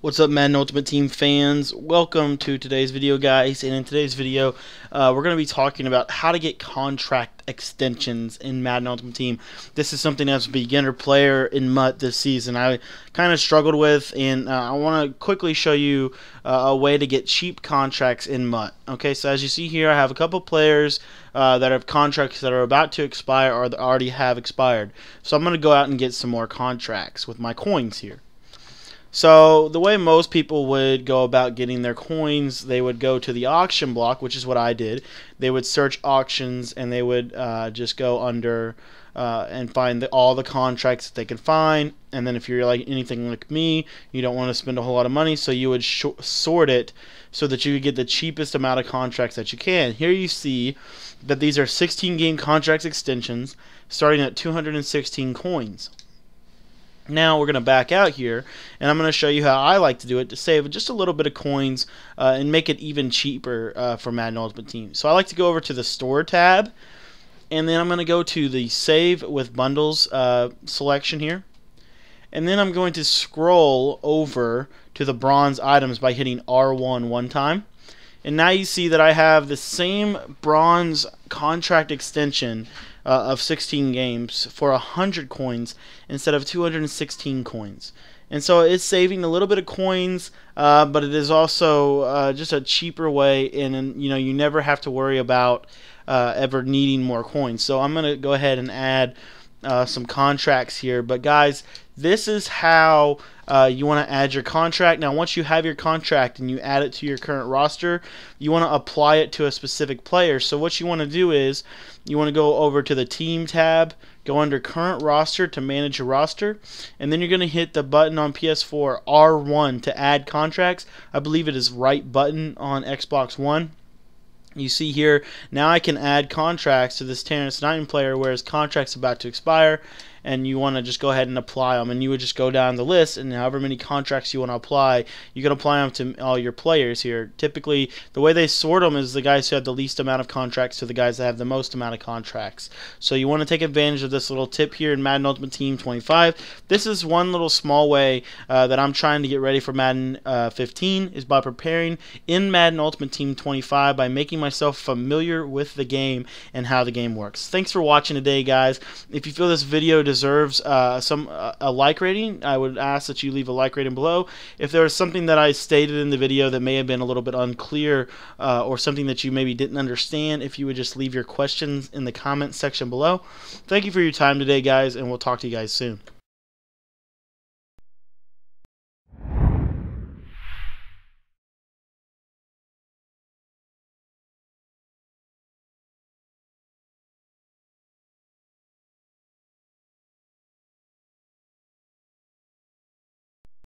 What's up Madden Ultimate Team fans? Welcome to today's video guys and in today's video uh, we're going to be talking about how to get contract extensions in Madden Ultimate Team. This is something as a beginner player in MUT this season I kind of struggled with and uh, I want to quickly show you uh, a way to get cheap contracts in MUT. Okay so as you see here I have a couple players uh, that have contracts that are about to expire or that already have expired. So I'm going to go out and get some more contracts with my coins here. So the way most people would go about getting their coins, they would go to the auction block, which is what I did. They would search auctions and they would uh, just go under uh, and find the, all the contracts that they could find. And then if you're like anything like me, you don't want to spend a whole lot of money, so you would sort it so that you could get the cheapest amount of contracts that you can. Here you see that these are 16 game contracts extensions starting at 216 coins. Now we're going to back out here and I'm going to show you how I like to do it to save just a little bit of coins uh, and make it even cheaper uh, for Madden Ultimate Team. So I like to go over to the store tab and then I'm going to go to the save with bundles uh, selection here and then I'm going to scroll over to the bronze items by hitting R1 one time and now you see that I have the same bronze contract extension uh, of 16 games for 100 coins instead of 216 coins. And so it's saving a little bit of coins, uh, but it is also uh, just a cheaper way, and, and, you know you never have to worry about uh, ever needing more coins. So I'm gonna go ahead and add uh, some contracts here. But guys, this is how uh, you want to add your contract. Now, once you have your contract and you add it to your current roster, you want to apply it to a specific player. So what you want to do is you want to go over to the team tab, go under current roster to manage your roster, and then you're going to hit the button on PS4 R1 to add contracts. I believe it is right button on Xbox One. You see here, now I can add contracts to this Terrance Knighton player where his contract's about to expire and you want to just go ahead and apply them and you would just go down the list and however many contracts you want to apply you can apply them to all your players here. Typically the way they sort them is the guys who have the least amount of contracts to the guys that have the most amount of contracts. So you want to take advantage of this little tip here in Madden Ultimate Team 25 this is one little small way uh, that I'm trying to get ready for Madden uh, 15 is by preparing in Madden Ultimate Team 25 by making myself familiar with the game and how the game works thanks for watching today guys if you feel this video deserves uh, some uh, a like rating, I would ask that you leave a like rating below. If there is something that I stated in the video that may have been a little bit unclear uh, or something that you maybe didn't understand, if you would just leave your questions in the comments section below. Thank you for your time today, guys, and we'll talk to you guys soon.